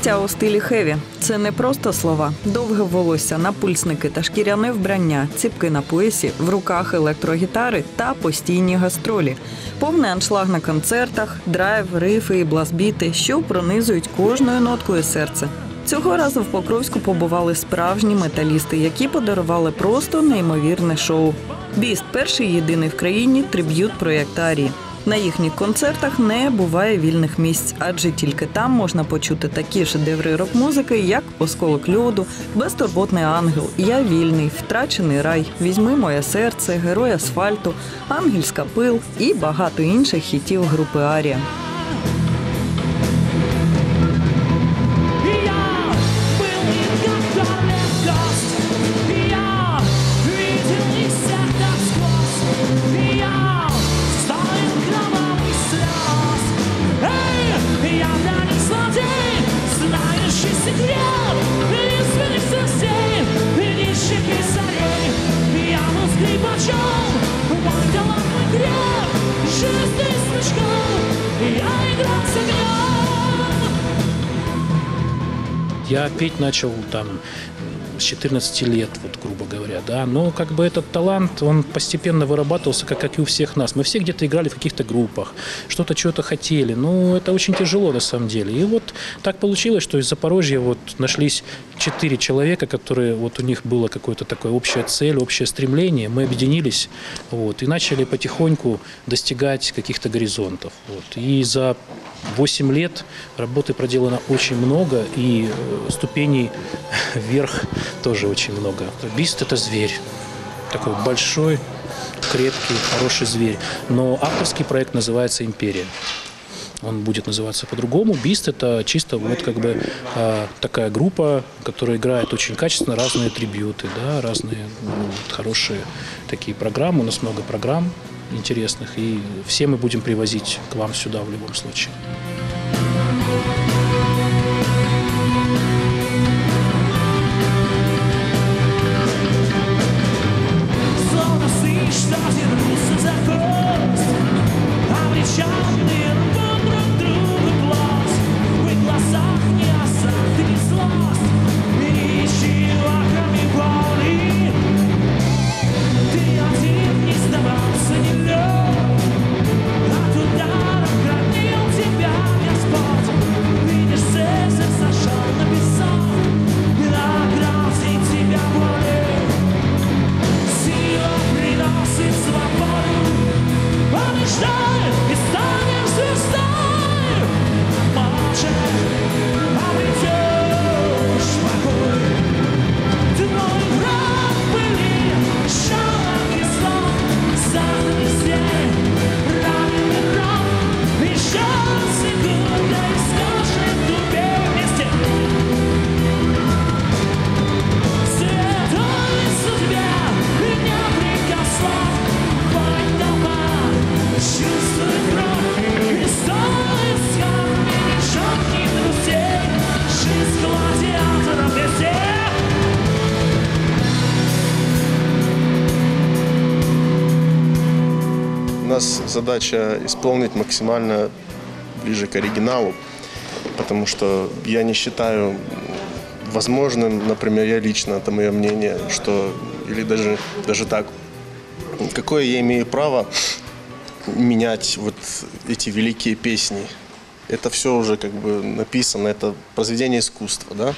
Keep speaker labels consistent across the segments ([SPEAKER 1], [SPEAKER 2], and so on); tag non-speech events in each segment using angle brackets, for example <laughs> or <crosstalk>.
[SPEAKER 1] Життя у стилі хеві це не просто слова, довге волосся, напульсники та шкіряне вбрання, ціпки на поясі, в руках електрогітари та постійні гастролі, повний аншлаг на концертах, драйв, рифи і бласбіти, що пронизують кожною ноткою серце. Цього разу в Покровську побували справжні металісти, які подарували просто неймовірне шоу. Біст перший єдиний в країні триб'ют проєкту Арі. На їхніх концертах не буває вільних місць, адже тільки там можна почути такі шедеври рок-музики, як Осколок льоду, Безтурботний ангел, Я вільний, Втрачений рай, Візьми моє серце, Герой асфальту, Ангельська пил і багато інших хітів групи Арія.
[SPEAKER 2] Я
[SPEAKER 3] петь начал там 14 лет, вот грубо говоря, да, но как бы этот талант, он постепенно вырабатывался, как, как и у всех нас. Мы все где-то играли в каких-то группах, что-то, чего-то хотели, ну, это очень тяжело на самом деле. И вот так получилось, что из Запорожья вот нашлись четыре человека, которые, вот у них было какое-то такое общая цель, общее стремление, мы объединились, вот, и начали потихоньку достигать каких-то горизонтов, вот. И за 8 лет работы проделано очень много, и э, ступеней <laughs> вверх тоже очень много. Бист – это зверь. Такой большой, крепкий, хороший зверь. Но авторский проект называется «Империя». Он будет называться по-другому. Бист это чисто вот как бы а, такая группа, которая играет очень качественно разные трибьюты, да, разные ну, вот хорошие такие программы. У нас много программ интересных, и все мы будем привозить к вам сюда в любом случае.
[SPEAKER 4] Задача исполнить максимально ближе к оригиналу, потому что я не считаю возможным, например, я лично, это мое мнение, что, или даже, даже так, какое я имею право менять вот эти великие песни. Это все уже как бы написано, это произведение искусства, да?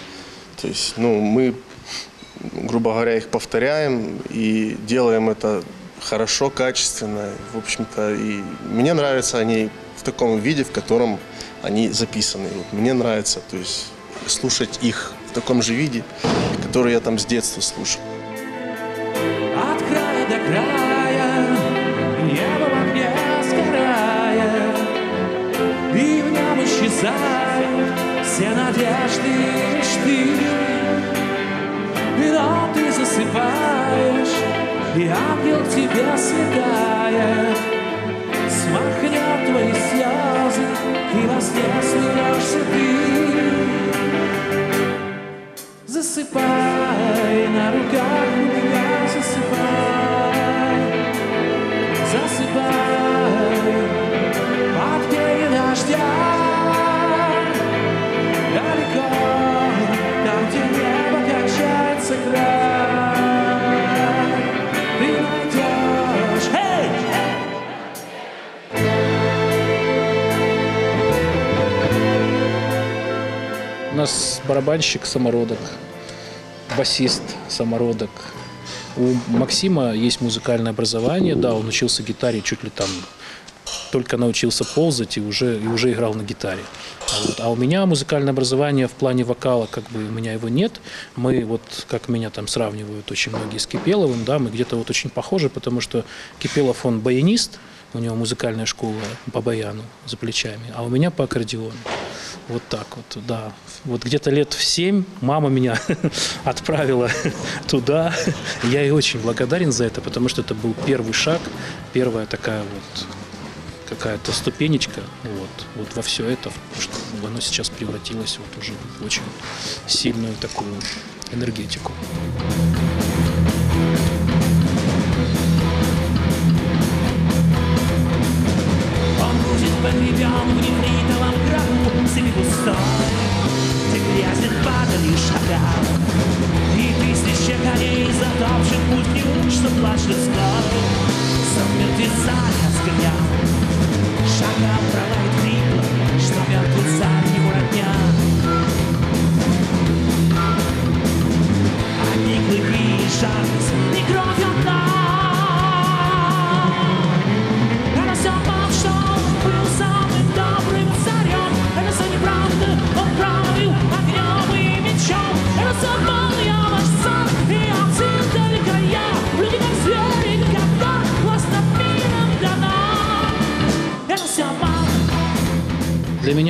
[SPEAKER 4] То есть, ну, мы, грубо говоря, их повторяем и делаем это хорошо, качественно. В общем-то, и мне нравятся они в таком виде, в котором они записаны. Вот мне нравится, то есть, слушать их в таком же виде, который я там с детства слушал.
[SPEAKER 2] От края до края Небо в огне сгорая И в нем исчезают Все надежды и мечты Но ты засыпаешь И ангел к тебе слетает Смахнет твои слезы И во сне смеешься ты. Засыпай на руках у меня, засыпай,
[SPEAKER 3] нас барабанщик самородок, басист самородок. У Максима есть музыкальное образование, да, он учился гитаре чуть ли там только научился ползать и уже, и уже играл на гитаре. А, вот, а у меня музыкальное образование в плане вокала, как бы у меня его нет. Мы вот, как меня там сравнивают очень многие с Кипеловым, да, мы где-то вот очень похожи, потому что Кипелов, он баянист, у него музыкальная школа по баяну за плечами, а у меня по аккордеону. Вот так вот, да. Вот где-то лет в семь мама меня <laughs> отправила <laughs> туда. Я ей очень благодарен за это, потому что это был первый шаг, первая такая вот какая-то ступенечка вот, вот во все это, что оно сейчас превратилось вот уже в очень сильную такую энергетику.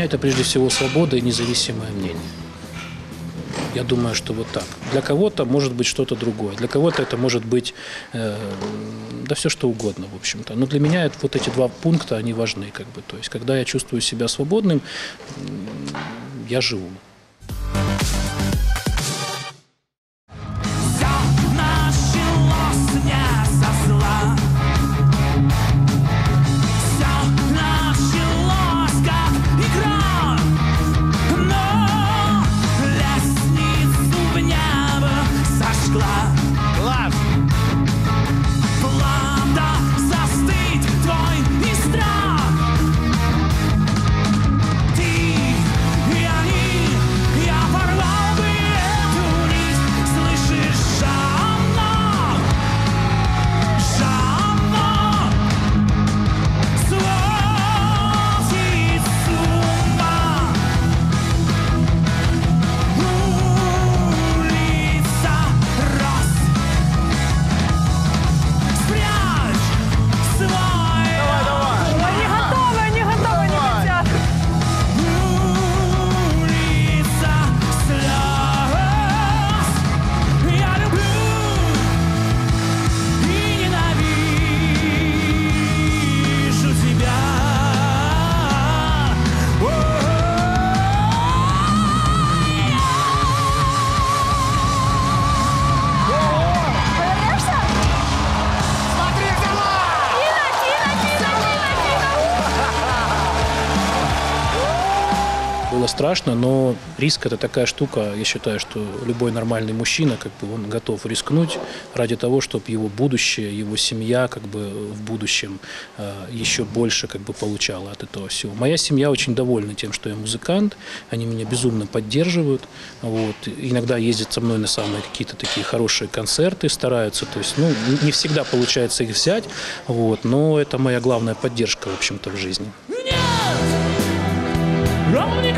[SPEAKER 3] Меня это прежде всего свобода и независимое мнение. Я думаю, что вот так. Для кого-то может быть что-то другое. Для кого-то это может быть, э, да все что угодно, в общем-то. Но для меня это, вот эти два пункта, они важны. Как бы. То есть, когда я чувствую себя свободным, я живу. Страшно, но риск это такая штука, я считаю, что любой нормальный мужчина, как бы он готов рискнуть ради того, чтобы его будущее, его семья, как бы в будущем э, еще больше как бы получала от этого всего. Моя семья очень довольна тем, что я музыкант, они меня безумно поддерживают, вот, иногда ездят со мной на самые какие-то такие хорошие концерты, стараются, то есть, ну, не всегда получается их взять, вот, но это моя главная поддержка, в общем-то, в жизни.
[SPEAKER 2] Нет! Он не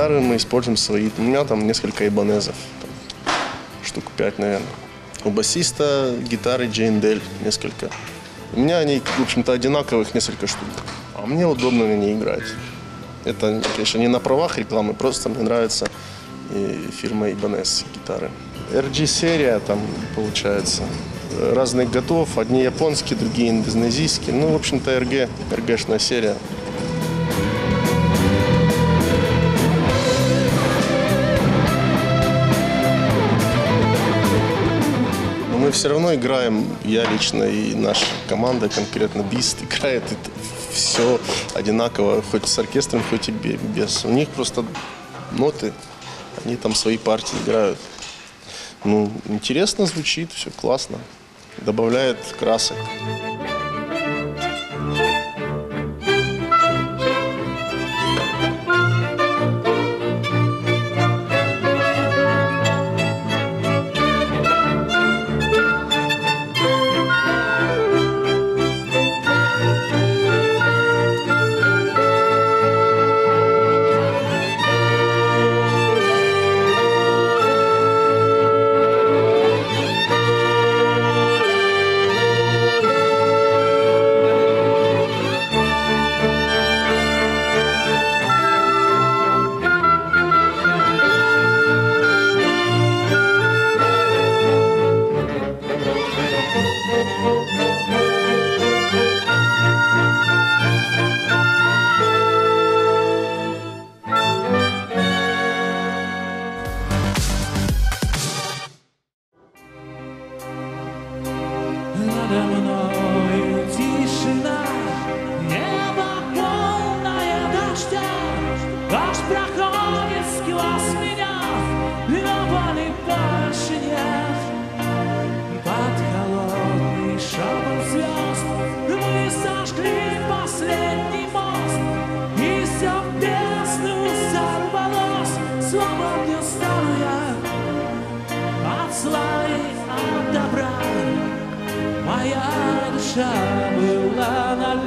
[SPEAKER 4] гитары мы используем свои. У меня там несколько ибанезов, там, штук пять, наверное. У басиста гитары Джейн Дель несколько. У меня они, в общем-то, одинаковых несколько штук. А мне удобно на ней играть. Это, конечно, не на правах рекламы, просто мне нравится фирма Ibanez гитары. RG-серия там получается разных готов. Одни японские, другие индонезийские. Ну, в общем-то, RG, RG-шная серия. Мы все равно играем, я лично и наша команда, конкретно Бист, <laughs> играет все одинаково, хоть с оркестром, хоть и бе- без. У них просто ноты, они там свои партии играют. Ну, интересно звучит, все классно. Добавляет красок.
[SPEAKER 2] Моя душа была на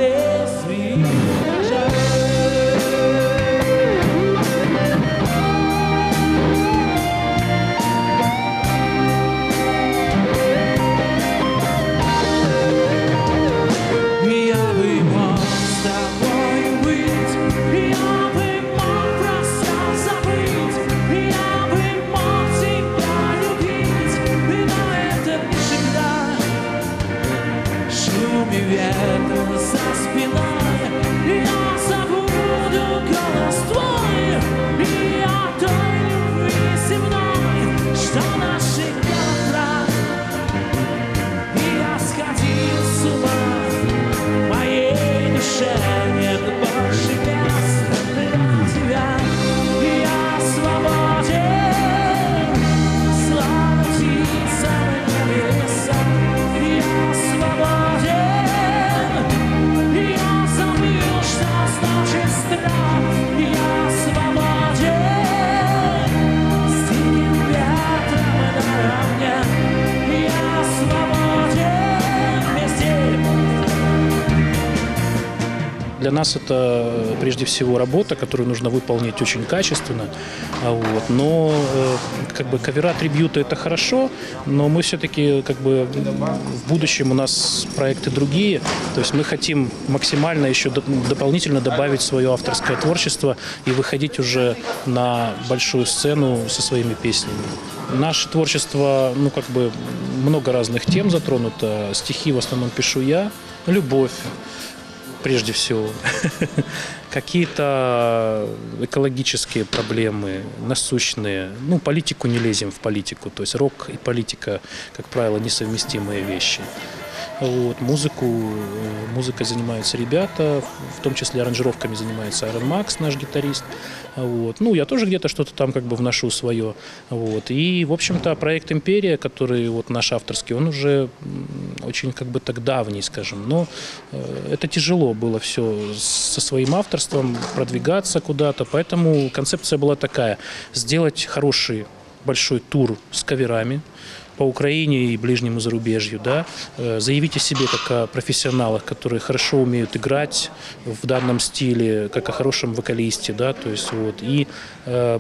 [SPEAKER 3] нас это прежде всего работа, которую нужно выполнить очень качественно. А Вот. Но э, как бы кавера трибьюта это хорошо, но мы все-таки как бы в будущем у нас проекты другие. То есть мы хотим максимально еще до- дополнительно добавить свое авторское творчество и выходить уже на большую сцену со своими песнями. Наше творчество, ну как бы много разных тем затронуто. Стихи в основном пишу я. Любовь, прежде всего. <laughs> Какие-то экологические проблемы, насущные. Ну, политику не лезем в политику. То есть рок и политика, как правило, несовместимые вещи. Вот, музыку, э, музыкой занимаются ребята, в том числе аранжировками занимается Aaron Макс, наш гитарист. Вот. Ну, я тоже где-то что-то там как бы вношу свое. Вот. И, в общем-то, проект «Империя», который вот наш авторский, он уже очень как бы так давний, скажем. Но э, это тяжело было все со своим авторством, продвигаться куда-то. Поэтому концепция была такая – сделать хороший большой тур с каверами, по Украине и ближнему зарубежью, да, э, заявить о себе как о профессионалах, которые хорошо умеют играть в данном стиле, как о хорошем вокалисте, да, то есть вот, и э,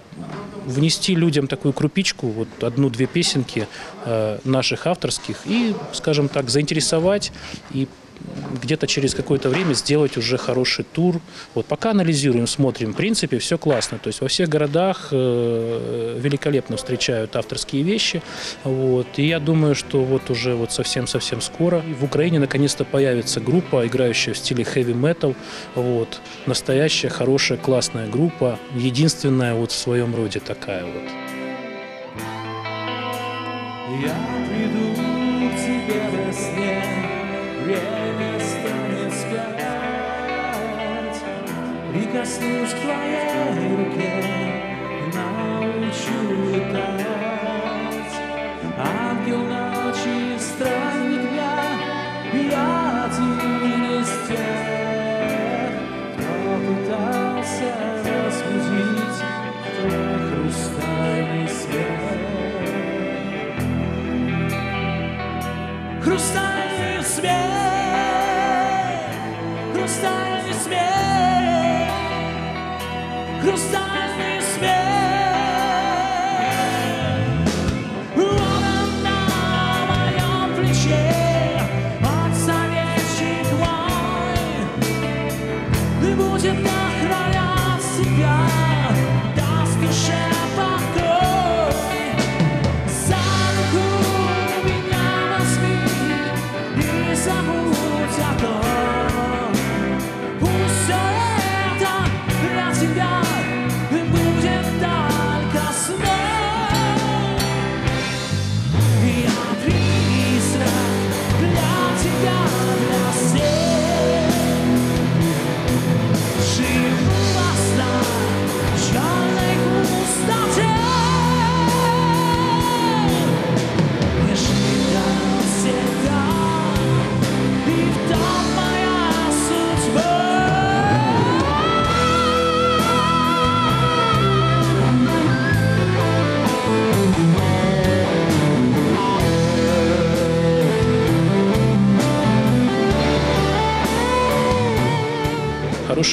[SPEAKER 3] внести людям такую крупичку, вот одну-две песенки э, наших авторских и, скажем так, заинтересовать и где-то через какое-то время сделать уже хороший тур. Вот пока анализируем, смотрим, в принципе, все классно. То есть во всех городах э, великолепно встречают авторские вещи. Вот. И я думаю, что вот уже вот совсем-совсем скоро в Украине наконец-то появится группа, играющая в стиле heavy metal. Вот. Настоящая, хорошая, классная группа. Единственная вот в своем роде такая вот.
[SPEAKER 2] Я Прикоснусь к твоей руке, научу летать. Ангел ночи, странник дня, я один из тех, кто пытался разбудить твой хрустальный свет. Хрустальный свет,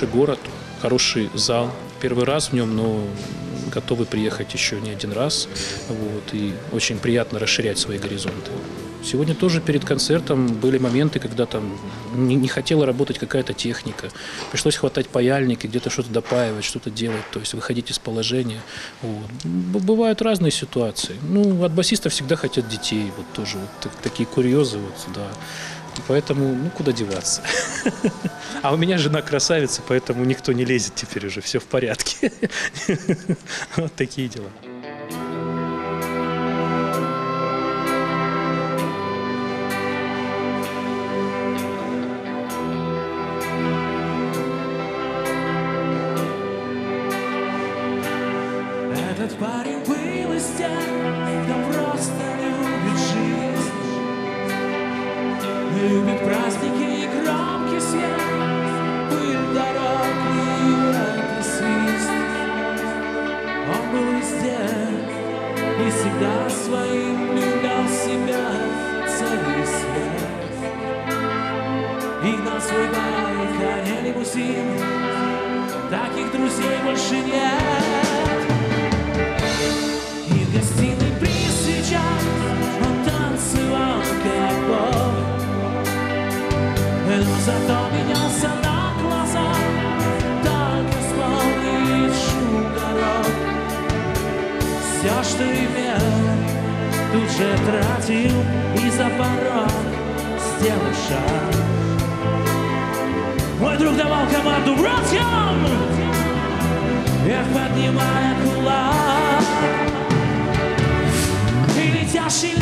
[SPEAKER 3] Хороший город, хороший зал. Первый раз в нем, но готовы приехать еще не один раз. Вот, и очень приятно расширять свои горизонты. Сегодня тоже перед концертом были моменты, когда там не, не хотела работать какая-то техника. Пришлось хватать паяльники, где-то что-то допаивать, что-то делать, то есть выходить из положения. Вот. Бывают разные ситуации. Ну, от басиста всегда хотят детей. Вот тоже вот так- такие курьезы, вот, да. И Поэтому, ну, куда деваться. А у меня жена красавица, поэтому никто не лезет теперь уже, все в порядке. <laughs> Вот такие дела.
[SPEAKER 2] Друзей больше нет. И в гостиной при свечах он танцевал как бог Но зато менялся на глаза Только вспомнить шум дорог. Все, что имел, тут же тратил И за порог сделал шаг. Мой друг давал команду «Братьям!» Эх, поднимая кулак и летящий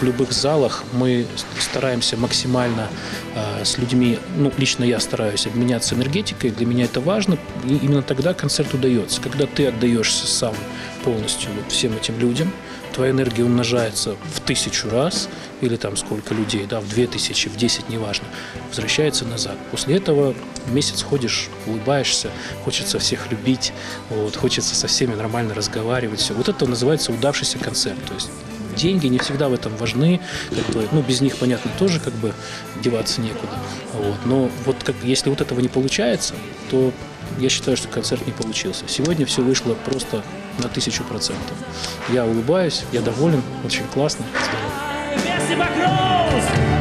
[SPEAKER 3] в любых залах мы стараемся максимально э, с людьми, ну, лично я стараюсь обменяться энергетикой, для меня это важно, и именно тогда концерт удается. Когда ты отдаешься сам полностью вот всем этим людям, твоя энергия умножается в тысячу раз, или там сколько людей, да, в две тысячи, в десять, неважно, возвращается назад. После этого месяц ходишь, улыбаешься, хочется всех любить, вот, хочется со всеми нормально разговаривать, все. Вот это называется удавшийся концерт. То есть деньги не всегда в этом важны, как бы, ну, без них, понятно, тоже как бы деваться некуда. Вот. Но вот как, если вот этого не получается, то я считаю, что концерт не получился. Сегодня все вышло просто на тысячу процентов. Я улыбаюсь, я доволен, очень классно, здорово.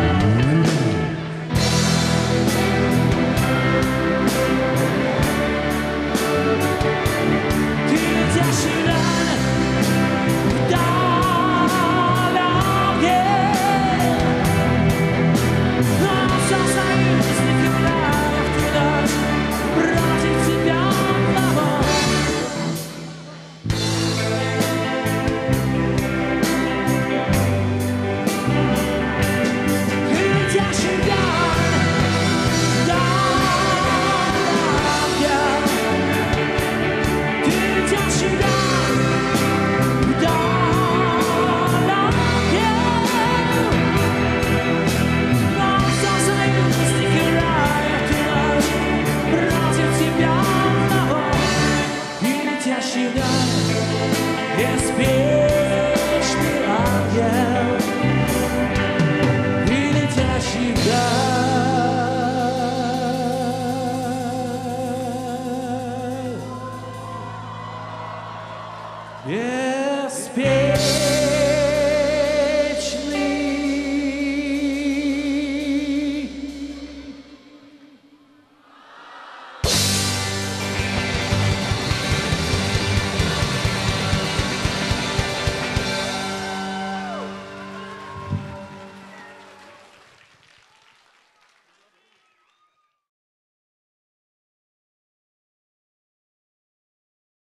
[SPEAKER 2] Respira.